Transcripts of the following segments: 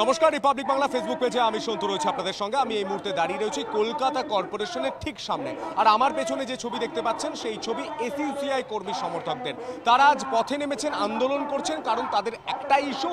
নমস্কার Republic Bangla Facebook পেজে আমি সন্তু রয়েছে আপনাদের সঙ্গে। আমি এই মুহূর্তে দাঁড়িয়ে রয়েছি কলকাতা কর্পোরেশনের ঠিক সামনে। আর আমার পেছনে যে ছবি দেখতে পাচ্ছেন, সেই ছবি এসইউসিআই কর্মী সমর্থকদের। তারা আজ পথে নেমেছেন, আন্দোলন করছেন, কারণ তাদের একটাই ইস্যু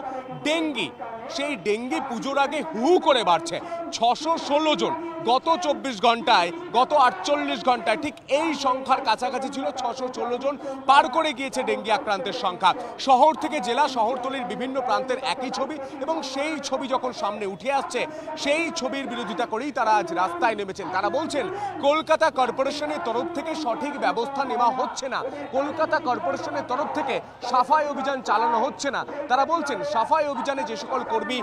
ডেঙ্গি। সেই ডেঙ্গি পুজোর আগে হু হু করে বাড়ছে। ছশো ষোলো জন গত চব্বিশ ঘন্টায়, গত আটচল্লিশ ঘন্টায় ঠিক এই সংখ্যার কাছাকাছি ছিল। ছশো ষোলো জন পার করে গিয়েছে ডেঙ্গি আক্রান্তের সংখ্যা। শহর থেকে জেলা, শহরতলির বিভিন্ন প্রান্তের একই ছবি এবং সেই ছবি যখন সামনে উঠে আসছে, সেই ছবির বিরোধিতা করেই তারা আজ রাস্তায় নেমেছেন। তারা বলছেন, কলকাতা কর্পোরেশনের তরফ থেকে সঠিক ব্যবস্থা নেওয়া হচ্ছে না। কলকাতা কর্পোরেশনের তরফ থেকে সাফাই অভিযান চালানো হচ্ছে না। তারা বলছেন, সাফাই অভিযানে যে সকল কর্মী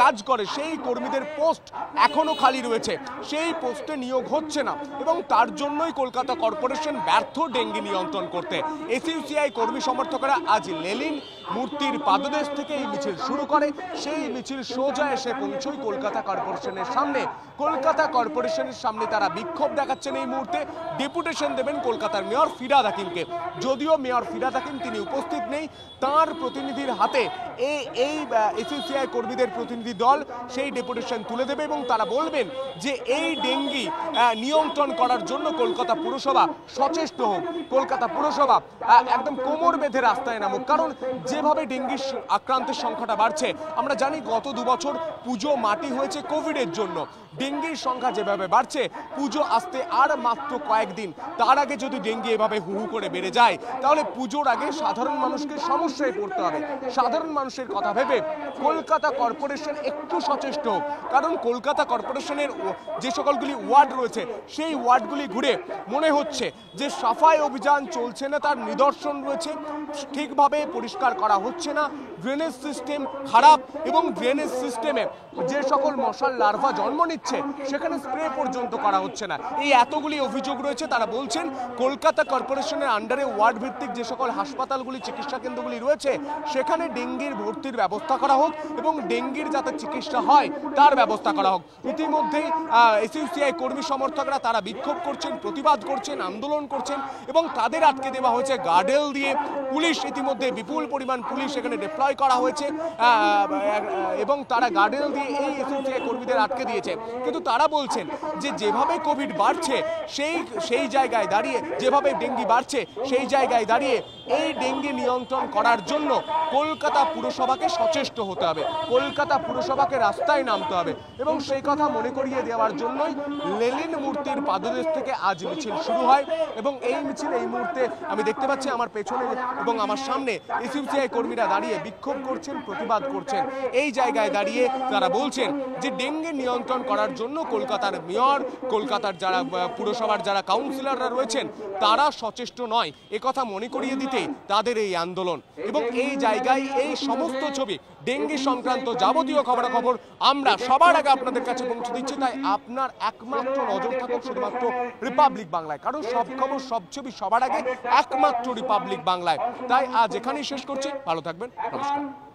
কাজ করে, সেই কর্মীদের পোস্ট এখনও খালি রয়েছে। সেই পোস্টে নিয়োগ হচ্ছে না এবং তার জন্যই কলকাতা কর্পোরেশন ব্যর্থ ডেঙ্গি নিয়ন্ত্রণ করতে। এসইউসিআই কর্মী সমর্থকরা আজ লেলিন মূর্তির পাদদেশ থেকে এই মিছিল শুরু করে। সেই মিছিল সোজা এসে পৌঁছয় কলকাতা কর্পোরেশনের সামনে। কলকাতা কর্পোরেশনের সামনে তারা বিক্ষোভ দেখাচ্ছেন এই মুহূর্তে। ডেপুটেশন দেবেন কলকাতার মেয়র ফিরাদ হাকিমকে। যদিও মেয়র ফিরাদ হাকিম তিনি উপস্থিত নেই, তার প্রতিনিধির হাতে এই এই এসইসিআই কর্মীদের প্রতিনিধি দল সেই ডেপুটেশন তুলে দেবে এবং তারা বলবেন যে এই ডেঙ্গি নিয়ন্ত্রণ করার জন্য কলকাতা পুরসভা সচেষ্ট হোক। কলকাতা পুরসভা একদম কোমর বেঁধে রাস্তায় নামুক। কারণ যেভাবে ডেঙ্গির আক্রান্তের সংখ্যাটা বাড়ছে, আমরা জানি গত দু বছর পুজো মাটি হয়েছে কোভিডের জন্য। ডেঙ্গির সংখ্যা যেভাবে বাড়ছে, পুজো আসতে আর মাত্র কয়েকদিন। তার আগে যদি ডেঙ্গি এভাবে হু করে বেড়ে যায়, তাহলে পুজোর আগে সাধারণ মানুষকে সমস্যায় পড়তে হবে। সাধারণ মানুষের কথা ভেবে কলকাতা কর্পোরেশন একটু সচেষ্ট। হোক কারণ কলকাতা কর্পোরেশনের যে সকলগুলি ওয়ার্ড রয়েছে, সেই ওয়ার্ডগুলি ঘুরে মনে হচ্ছে যে সাফাই অভিযান চলছে না, তার নিদর্শন রয়েছে। ঠিকভাবে পরিষ্কার করা হচ্ছে না ড্রেনেজ সিস্টেম খারাপ এবং ড্রেনেজ সিস্টেমে যে সকল মশার লার্ভা জন্ম নিচ্ছে, সেখানে স্প্রে পর্যন্ত করা হচ্ছে না। এই এতগুলি অভিযোগ রয়েছে, তারা বলছেন কলকাতা কর্পোরেশনের আন্ডারে ওয়ার্ড ভিত্তিক যে সকল হাসপাতালগুলি, চিকিৎসা কেন্দ্রগুলি রয়েছে, সেখানে ডেঙ্গির ভর্তির ব্যবস্থা করা হোক এবং ডেঙ্গির যাতে চিকিৎসা হয়, তার ব্যবস্থা করা হোক। ইতিমধ্যেই এসইউসিআই কর্মী সমর্থকরা তারা বিক্ষোভ করছেন, প্রতিবাদ করছেন, আন্দোলন করছেন এবং তাদের আটকে দেওয়া হয়েছে গার্ডেল দিয়ে। পুলিশ ইতিমধ্যে বিপুল পরিমাণ পুলিশ এখানে ডিপ্লয় করা হয়েছে। এবং তারা গার্ডেল দিয়ে এই এসইউসিআই কর্মীদের আটকে দিয়েছে। কিন্তু তারা বলছেন যে যেভাবে কোভিড বাড়ছে, সেই সেই জায়গায় দাঁড়িয়ে, যেভাবে ডেঙ্গি বাড়ছে, সেই জায়গায় দাঁড়িয়ে এই ডেঙ্গি নিয়ন্ত্রণ করার জন্য কলকাতা পুরসভাকে সচেষ্ট হতে হবে। কলকাতা পুরসভাকে রাস্তায় নামতে হবে এবং সেই কথা মনে করিয়ে দেওয়ার জন্যই লেলিন মূর্তির পাদদেশ থেকে আজ মিছিল শুরু হয় এবং এই মিছিল এই মুহূর্তে আমি দেখতে পাচ্ছি আমার পেছনে এবং আমার সামনে এসইউসিআই কর্মীরা দাঁড়িয়ে বিক্ষোভ করছেন, প্রতিবাদ করছেন। এই জায়গায় দাঁড়িয়ে তারা বলছেন যে ডেঙ্গি নিয়ন্ত্রণ করার জন্য কলকাতার মেয়র, কলকাতার যারা পুরসভার যারা কাউন্সিলররা রয়েছেন, তারা সচেষ্ট নয়। একথা মনে করিয়ে দিতে তাদের এই আন্দোলন। এবং এই জায়গায় এই সমস্ত ছবি, ডেঙ্গি সংক্রান্ত যাবতীয় খবরাখবর আমরা সবার আগে আপনাদের কাছে পৌঁছে দিচ্ছি। তাই আপনার একমাত্র নজর থাকুক শুধুমাত্র রিপাবলিক বাংলায়। কারণ সব খবর, সব ছবি সবার আগে একমাত্র রিপাবলিক বাংলায়। তাই আজ এখানেই শেষ করছি। ভালো থাকবেন। নমস্কার।